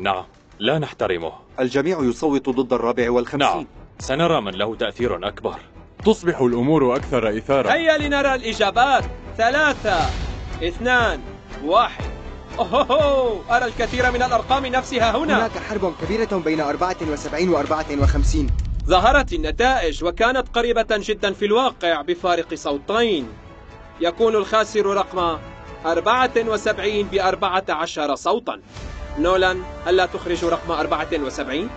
نعم لا نحترمه. الجميع يصوت ضد الرابع والخمسين. نعم سنرى من له تأثير أكبر. تصبح الأمور أكثر إثارة. هيا لنرى الإجابات. ثلاثة اثنان واحد. أوهو أرى الكثير من الأرقام نفسها هنا. هناك حرب كبيرة بين 74 و 54 ظهرت النتائج وكانت قريبة جدا في الواقع بفارق صوتين. يكون الخاسر رقم 74 ب 14 صوتا. نولان هل لا تخرج رقم 74؟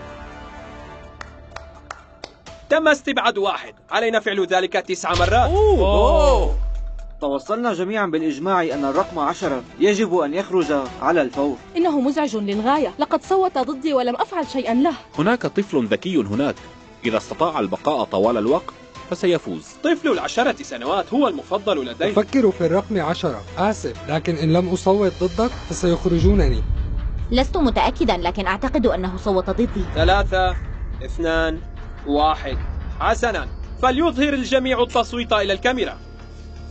تم استبعاد واحد. علينا فعل ذلك تسع مرات. أوه. توصلنا جميعا بالإجماع أن الرقم عشرة. يجب أن يخرج على الفور. إنه مزعج للغاية. لقد صوت ضدي ولم أفعل شيئا له. هناك طفل ذكي هناك. إذا استطاع البقاء طوال الوقت فسيفوز. طفل العشرة سنوات هو المفضل لدي أفكر في الرقم عشرة. آسف لكن إن لم أصوت ضدك فسيخرجونني. لست متأكدا لكن أعتقد أنه صوت ضدي. ثلاثة اثنان واحد. حسنا. فليظهر الجميع التصويت إلى الكاميرا.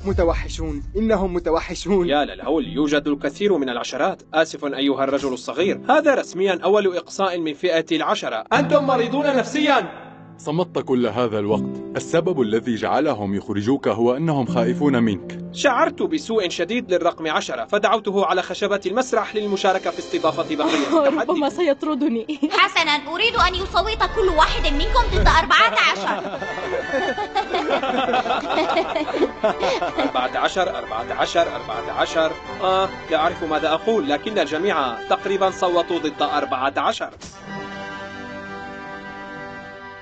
متوحشون. إنهم متوحشون. يا للهول يوجد الكثير من العشرات. آسف أيها الرجل الصغير. هذا رسميا أول إقصاء من فئة العشرة. أنتم مريضون نفسيا. صمت كل هذا الوقت. السبب الذي جعلهم يخرجوك هو أنهم خائفون منك. شعرت بسوء شديد للرقم عشرة فدعوته على خشبة المسرح للمشاركة في استضافة بقية ربما سيطردني. حسنا أريد أن يصوت كل واحد منكم ضد أربعة عشر. أربعة عشر أربعة عشر أربعة عشر. آه لا أعرف ماذا أقول لكن الجميع تقريبا صوتوا ضد أربعة عشر.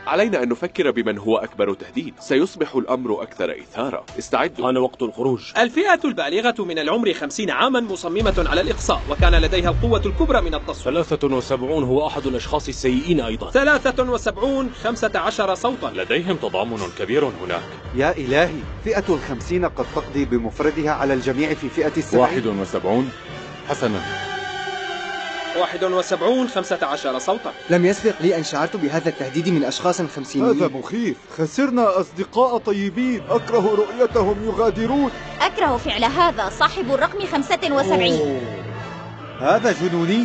علينا أن نفكر بمن هو أكبر تهديد. سيصبح الأمر أكثر إثارة. استعدوا. حان وقت الخروج. الفئة البالغة من العمر خمسين عاما مصممة على الإقصاء وكان لديها القوة الكبرى من التصويت 73 هو أحد الأشخاص السيئين أيضا. 73 خمسة عشر صوتا. لديهم تضامن كبير هناك. يا إلهي فئة الخمسين قد تقضي بمفردها على الجميع في فئة السبعين. واحد وسبعون حسنا. 71 خمسة عشر صوتا. لم يسبق لي أن شعرت بهذا التهديد من أشخاص خمسينيين هذا مخيف. خسرنا أصدقاء طيبين. أكره رؤيتهم يغادرون. أكره فعل هذا صاحب الرقم 75 هذا جنوني.